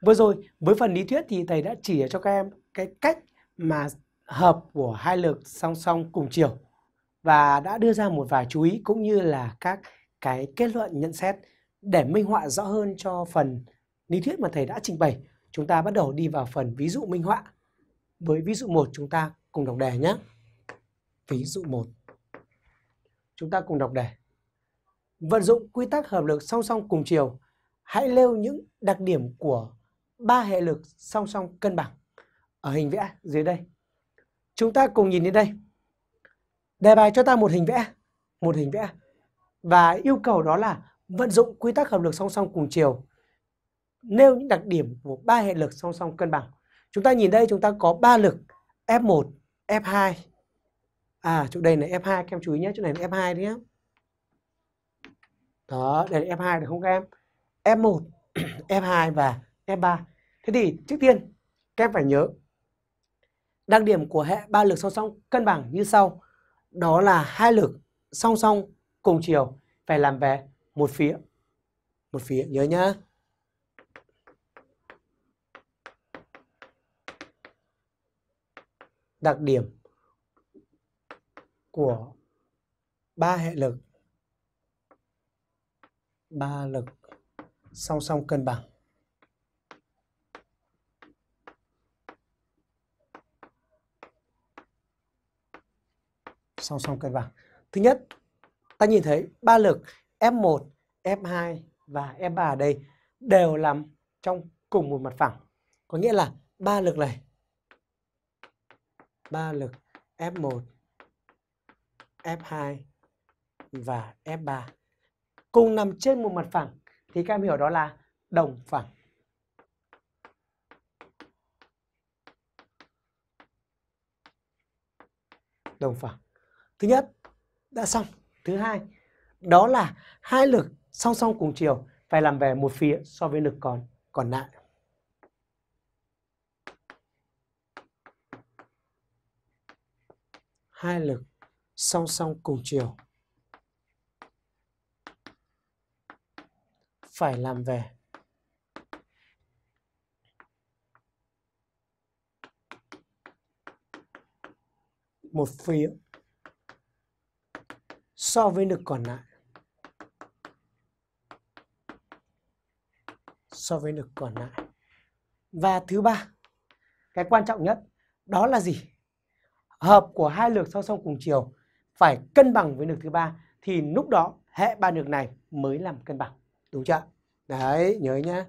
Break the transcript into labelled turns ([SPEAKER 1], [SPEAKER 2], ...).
[SPEAKER 1] Vừa rồi với phần lý thuyết thì thầy đã chỉ cho các em cái cách mà hợp của hai lực song song cùng chiều và đã đưa ra một vài chú ý cũng như là các cái kết luận nhận xét để minh họa rõ hơn cho phần lý thuyết mà thầy đã trình bày. Chúng ta bắt đầu đi vào phần ví dụ minh họa. Với ví dụ 1 chúng ta cùng đọc đề nhé. Ví dụ 1. Chúng ta cùng đọc đề. Vận dụng quy tắc hợp lực song song cùng chiều, hãy nêu những đặc điểm của ba hệ lực song song cân bằng ở hình vẽ dưới đây. Chúng ta cùng nhìn đến đây. Đề bài cho ta một hình vẽ, một hình vẽ và yêu cầu đó là vận dụng quy tắc hợp lực song song cùng chiều nêu những đặc điểm của ba hệ lực song song cân bằng. Chúng ta nhìn đây chúng ta có ba lực F1, F2. À chỗ đây là F2 các em chú ý nhé, chỗ này là F2 đấy nhé. Đó, đây là F2 được không các em? F1, F2 và F3. Thế thì trước tiên, các em phải nhớ, đặc điểm của hệ ba lực song song cân bằng như sau. Đó là hai lực song song cùng chiều phải làm về một phía. Một phía, nhớ nhá. Đặc điểm của ba hệ lực ba lực song song cân bằng song song cân bằng thứ nhất, ta nhìn thấy ba lực F1 F2 và F3 ở đây đều nằm trong cùng một mặt phẳng có nghĩa là ba lực này, ba lực F1 F2 và F3 cùng nằm trên một mặt phẳng thì các em hiểu đó là đồng phẳng. Đồng phẳng. Thứ nhất, đã xong. Thứ hai, đó là hai lực song song cùng chiều phải làm về một phía so với lực còn còn lại. Hai lực song song cùng chiều phải làm về một phía so với lực còn lại. So với lực còn lại. Và thứ ba, cái quan trọng nhất, đó là gì? Hợp của hai lực song song cùng chiều phải cân bằng với lực thứ ba, thì lúc đó hệ ba lực này mới làm cân bằng. Đúng chưa? Đấy, nhớ nhá.